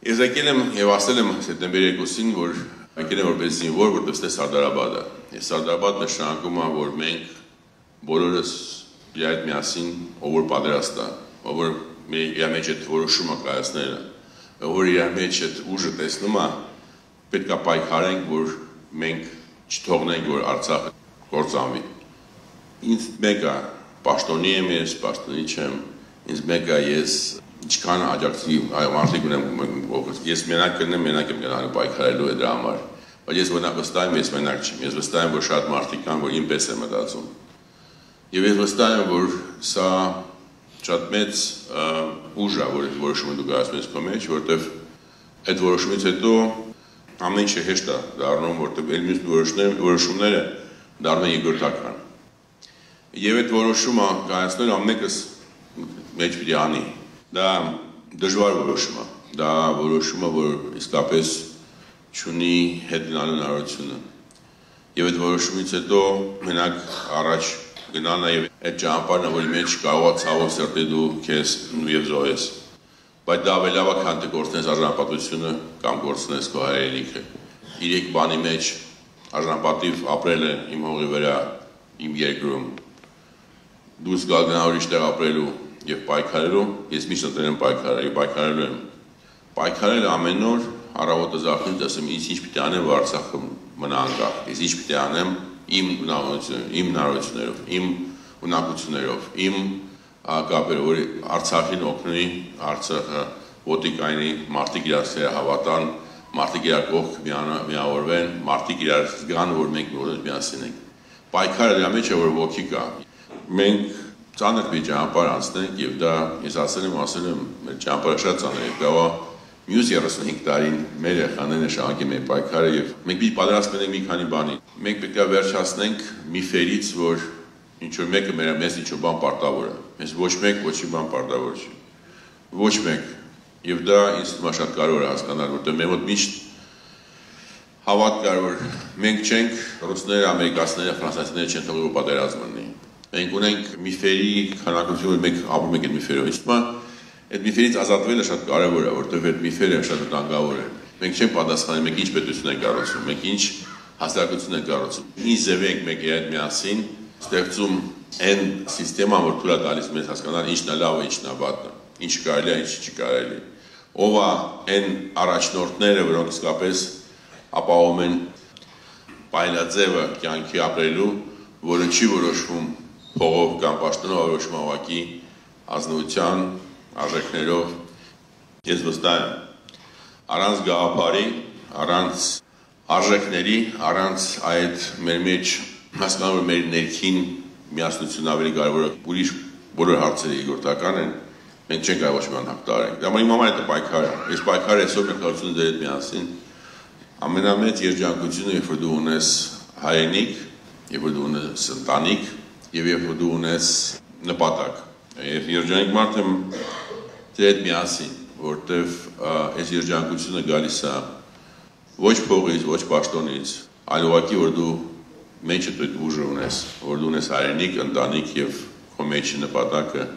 Ես եկել եմ եւ ասել եմ սեպտեմբերի 2-ին, որ եկել եմ որպես զինվոր, որտեղ ստե Սարդարաբադը։ Ես Սարդարաբադ նշանակում է, որ մենք բոլորս իր այդ միասին ով որ պատրաստ է, ով որ իր մեջ այդ որոշումը կայացնել է, ով որ իր մեջ այդ ուժը տեսնում է, պետք է պայքարենք, որ մենք չթողնենք, որ Արցախը կործանվի։ Ինձ մեկը պաշտոնի եմ ես, պաշտոնի չեմ, ինձ մեկը ես ինչքան աջակցի մարդիկ ունեմ ես մենակ կնեմ, մենակ եմ գնալու պայքարելու այդ համար։ Բայց ես վստահ եմ, ես մենակ չեմ։ Ես վստահ եմ, որ շատ մարդիկ կան, որ ինպես են մտածում։ Եվ ես վստահ եմ, որ սա շատ մեծ ուժ է, որ որոշումը դու կայացնես քո մեջ, որտեվ այդ որոշումից հետո ամեն ինչը հեշտ է դառնում, որտեվ ել մյուս որոշումները որոշումները դառնում երկրորդական։ Եվ այդ որոշումը կայացնել ամենքս մեջ պիտի անի։ Դա դժվար որոշում է։ Դա որոշումը, որ իսկապես ունի հետ գնալու հնարավորությունը։ Եվ այդ որոշումից հետո մենակ առաջ գնա նաև այդ ճանապարհը, որի մեջ կարողա ցավով սրտի դու քեզ եւ զոհես։ Բայց դա ավելի լավ է, քան դու գործնես արժանապատվությունը կամ գործնես քո հայրենիքը։ Իրեք բանի մեջ արժանապատիվ ապրելը իմ հողի վրա, իմ երկրում։ Դուս գալ գնա ուրիշ տեղ ապրելու եւ պայքարելու, ես միշտ ընտրել եմ պայքարել, պայքարելու եմ։ Պայքարել ամեն օր առավոտը զարթնում տեսեմ ինչ ինչ պիտի անեմ, որ Արցախը մնա անկախ։ Ես ինչ պիտի անեմ, իմ ունակություններով, իմ հնարավորություններով, իմ ունակություններով, իմ կապերով, որ Արցախին օգնի, Արցախը ոտի կայնի, մարդիկ իրար հավատան, մարդիկ իրար կողք միավորվեն, մարդիկ իրար զգան, որ մենք բոլորս միասին ենք։ Պայքարը դրա մեջ է, որ ոգի կա։ Մենք ծանր մի ճանապարհ անցնենք եւ դա ես ասել եմ, ասել եմ, մեր ճանապարհը շատ ծանր է, կարող մյուս 35 տարին մեր երեխաները շահագի մեր պայքարը եւ մենք պիտի պատրաստվենք մի քանի բանի։ Մենք պետք է վերջացնենք միֆերից, որ ինչ որ մեկը մեր մեզ ինչ որ բան պարտավոր է։ Մեզ ոչ մեկ ոչի բան պարտավոր չի։ Ոչ մեկ։ Եւ դա ինձ թվում է շատ կարևոր է հասկանալ, որտեղ մեր մոտ միշտ հավատ կար, որ մենք չենք ռուսները, ամերիկացիները, ֆրանսիացիները չեն թողել պատերազմ լինի։ Մենք ունենք միֆերի քանակություն, որ մենք ապրում ենք այդ միֆերով։ Իսկ Այդ միֆերից ազատվելը շատ կարևոր է, որտեղ այդ միֆերը շատ վտանգավոր են։ Մենք չենք պատասխանում, մենք ինչ պետություն ենք կառուցում, մենք ինչ հասարակություն ենք կառուցում։ Ինչ ձև ենք մենք այդ միասին ստեղծում այն համակարգը, որ թույլ է տալիս մեզ հասկանալ ինչն է լավը, ինչն է վատը, ինչ կարելի է, ինչ չի կարելի։ Ով է այն առաջնորդները, որոնք իսկապես ապահովում են բայլաձևը կյանքի ապրելու, որը չի որոշվում փողով կամ պաշտոնով, որոշվում ավակի ազնվության արժեքներով ես վստահ եմ առանց գաղափարի, առանց արժեքների, առանց այդ մեր մեջ հասկանալ որ մեր ներքին միասնությունն ավելի կարևոր է ուրիշ բոլոր հարցերը երկրորդական են մենք չենք կարող ոչ մի բան հաղթարենք դա իմ համար է պայքարը այս պայքարը այսօր կարծում դեր հետ միասին ամենամեծ երջանկությունը երբ որ դու ունես հայրենիք երբ որ դու ունես ընտանիք եւ երբ դու ունես նպատակ եւ երջանիկ մարդ եմ դե այդ միասին, որտեվ այս երջանկությունը գալիս է ոչ փողից, ոչ պաշտոնից, այլ ուղղակի որ դու մեջը դու ուժը ունես, որ դու ունես հայրենիք, ընտանիք եւ քո մեջի նպատակը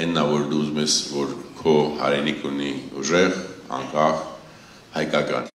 այնն է որ դու ուզում ես որ քո հայրենիք ունի ուժեղ, անկախ, հայկական